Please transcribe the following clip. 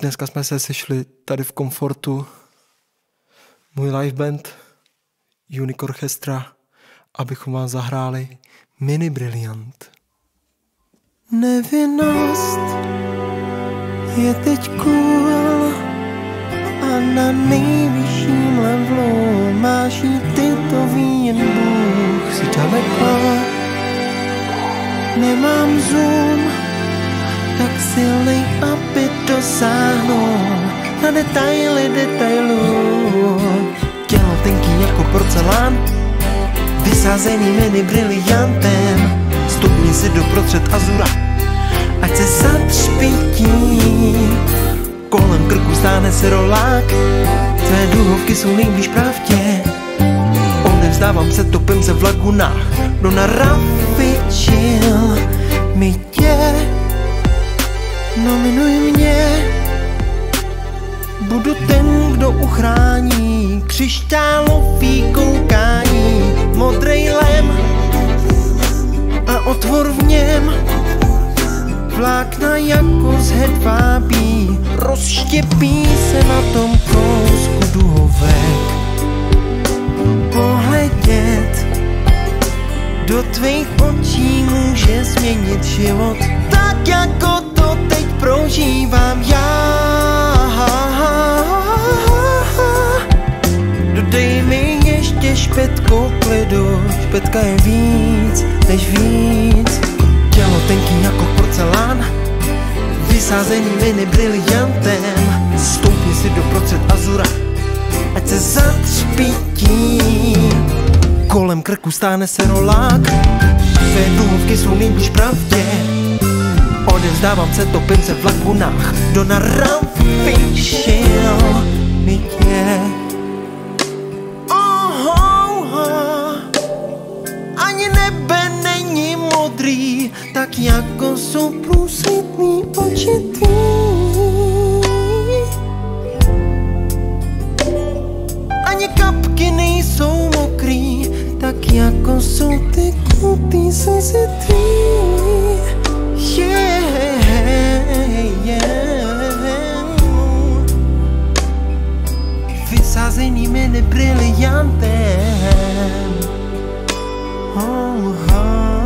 dneska jsme se sešli tady v komfortu. Můj live band Unique Orchestra, abychom vám zahráli Mini Brilliant. Nevinnost je teď cool a na nejvyšším levelu máš jí ty, to ví jen Bůh, si daleko. Nemám zoom, tak silný, aby dosáhnul na detaily detailů. Tělo tenký jako porcelán, vysázený mini briliantem, stupni si doprostřed azura, ať se zatřpití. Kolem krku stáne se rolák, tvé duhovky jsou nejblíž pravdě. Odevzdávám se, topím se v lagunách, na rafičil mi tě, nominuj mě. Budu ten, kdo uchrání. Křišťálový koukání, modrej lem a otvor v něm. Vlákna jako z hedvábí, rozštěpí se na tom kousku duhovek. Pohledět do tvých očí může změnit život, tak jako prožívám já. Dodej mi ještě špetku klidu, špetka je víc než víc. Tělo tenký jako porcelán, vysázený mini briliantem. Stoupni si do procent azura, ať se zatřpítí. Kolem krku stáne se rolák, tvé důvky jsou nejblíž pravdě. Odevzdávám se, topím se v lagunách, do naramfišil mi tě. Oh, oh, oh. Ani nebe není modrý, tak jako jsou průsvitný oči. Ani kapky nejsou mokrý, tak jako jsou ty krutý slzy tvý. Razenii mele briliante. Oh, oh.